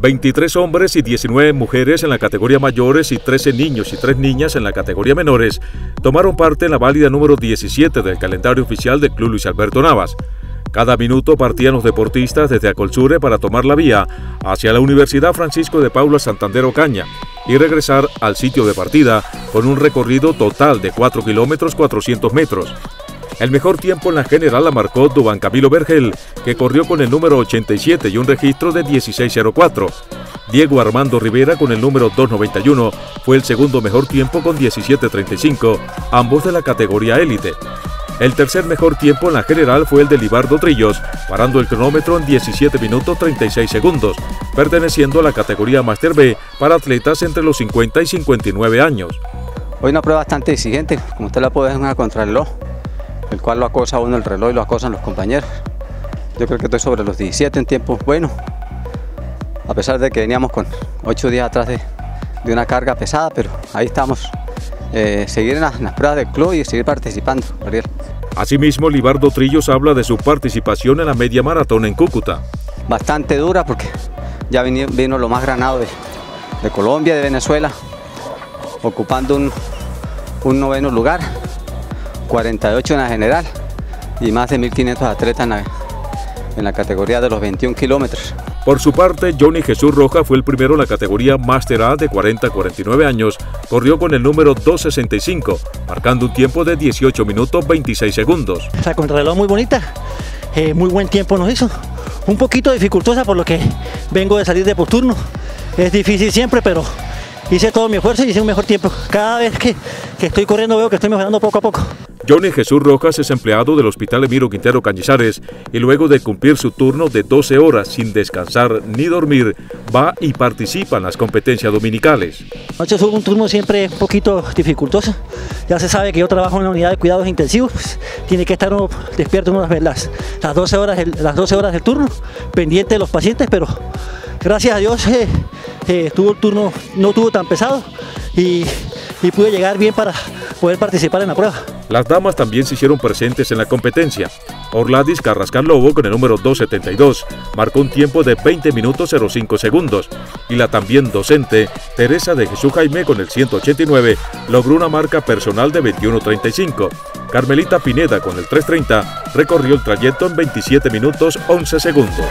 23 hombres y 19 mujeres en la categoría mayores y 13 niños y 3 niñas en la categoría menores tomaron parte en la válida número 17 del calendario oficial del Club Luis Alberto Navas. Cada minuto partían los deportistas desde Acolsure para tomar la vía hacia la Universidad Francisco de Paula Santander Ocaña y regresar al sitio de partida con un recorrido total de 4 kilómetros 400 metros. El mejor tiempo en la general la marcó Dubán Camilo Vergel, que corrió con el número 87 y un registro de 16.04. Diego Armando Rivera con el número 291 fue el segundo mejor tiempo con 17.35, ambos de la categoría élite. El tercer mejor tiempo en la general fue el de Libardo Trillos, parando el cronómetro en 17 minutos 36 segundos, perteneciendo a la categoría Master B para atletas entre los 50 y 59 años. Hoy una prueba bastante exigente, como usted la puede ver una contrarreloj, el cual lo acosa uno el reloj y lo acosan los compañeros. Yo creo que estoy sobre los 17 en tiempo bueno, a pesar de que veníamos con 8 días atrás de, una carga pesada, pero ahí estamos. Eh, seguir en las, pruebas del club y seguir participando, Ariel. Asimismo, Libardo Trillos habla de su participación en la media maratón en Cúcuta. Bastante dura porque ya vino, lo más granado de, Colombia, de Venezuela, ocupando un, noveno lugar, 48 en la general y más de 1.500 atletas en la, en la categoría de los 21 kilómetros. Por su parte, Johnny Jesús Roja fue el primero en la categoría Master A de 40 a 49 años, corrió con el número 265, marcando un tiempo de 18 minutos 26 segundos. O sea, reloj muy bonita, eh, muy buen tiempo nos hizo, un poquito dificultosa por lo que vengo de salir de por turno, es difícil siempre, pero hice todo mi esfuerzo y hice un mejor tiempo. Cada vez que, que estoy corriendo veo que estoy mejorando poco a poco. Johnny Jesús Rojas es empleado del Hospital Emiro Quintero Cañizares y luego de cumplir su turno de 12 horas sin descansar ni dormir, va y participa en las competencias dominicales. Noche fue un turno siempre un poquito dificultoso. Ya se sabe que yo trabajo en una unidad de cuidados intensivos, pues, tiene que estar uno despierto unas las, las, 12 horas, las 12 horas del turno, pendiente de los pacientes, pero gracias a Dios eh, eh, tuvo el turno, no tuvo tan pesado y pude llegar bien para poder participar en la prueba. Las damas también se hicieron presentes en la competencia. Orladis Carrascal Lobo, con el número 272, marcó un tiempo de 20 minutos 05 segundos. Y la también docente, Teresa de Jesús Jaime, con el 189, logró una marca personal de 21.35. Carmelita Pineda, con el 330, recorrió el trayecto en 27 minutos 11 segundos.